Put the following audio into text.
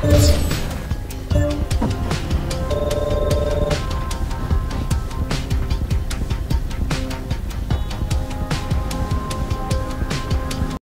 喝酒